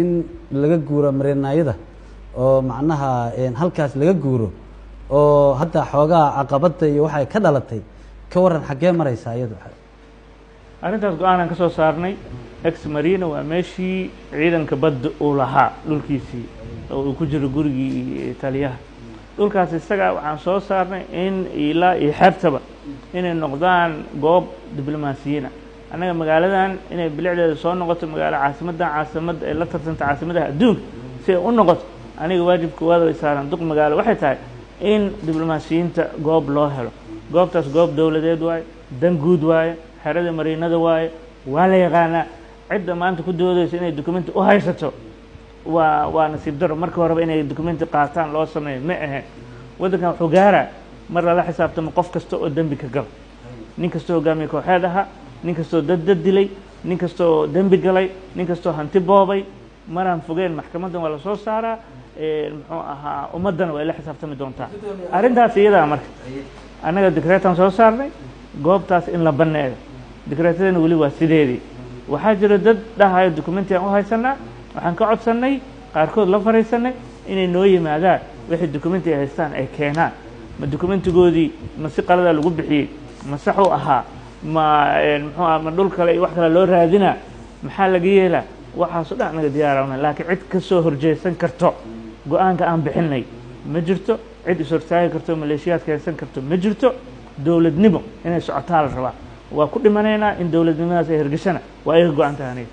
in laga guuro marinaayada oo macnaha halkaas laga guuro oo hadda xoogaa caqabadda iyo waxay ka dhalatay ka waran xaggee maraysaa iyadu arrintaas go'aanaan ka soo saarnay ex marina waa meeshii ciidanka badda uu lahaa dhulkiisii oo uu ku jiro gurigii taliyaha dhulkaas isaga waxaan soo saarnay in ilaa iyo xeebtaba inay noqdaan goob diblomaasiyiina annaga magaaladan inay bilicdeeda soo noqoto magaalo caasimaddan caasimada ee la tarsanta caasimadaha adduunka si ay u noqoto aniga waajibka waada way saaran duq magaalo waxay tahay in diblomaasiyiinta goob loo helo. Goobtaas goob dowladeed waaye dan guud waaye xerada mariinada waaye waa la yaqaanaa. Cidda maanta ku doodaysa inay documenti u haysato waa waa nasiib daro marka horeba inay documenti qaataan loo sameeyo ma ahayn waddankan wuxuu gaaraa mar lala xisaabtamo qof kasta oo dembi ka gala nin kastoo hogaamiye kooxeed ahaa nin kastoo dad dad dilay nin kastoo dembi galay nin kastoo hanti boobay. Maraan fogeen maxkamaddan waa la soo saaraa muxuu ahaa ummaddana way la xisaabtami doontaa. Arrintaas iyadaa marka annaga dikreetaan soo saarnay goobtaas in la banneeyo. Dikreetadana weli waa sideedii waxaa jira dad dhahayo documentiaan u haysanaa waxaan ka codsannay qaarkood la fariisanay inay noo yimaadaan wixii documenti ay haystaan ay keenaan. Ma documentigoodii ma si qaladaa lagu bixiyey ma saxuu ahaa ma muxuu aha ma dhul kale iyo wax kale loo raadinaa? Maxaa laga yeelaa? Waxaaso dhan anaga diyaarana laakiin cid ka soo horjeesan karto go'aanka aan bixinay ma jirto? Cid is-hortaagi karto maleeshiyaad keensan karto ma jirto? Dowladnimo inay socotaa la rabaa waa ku dhimanaynaa in dowladnimadaas ay hergeshana waa iga go-an tahay aniga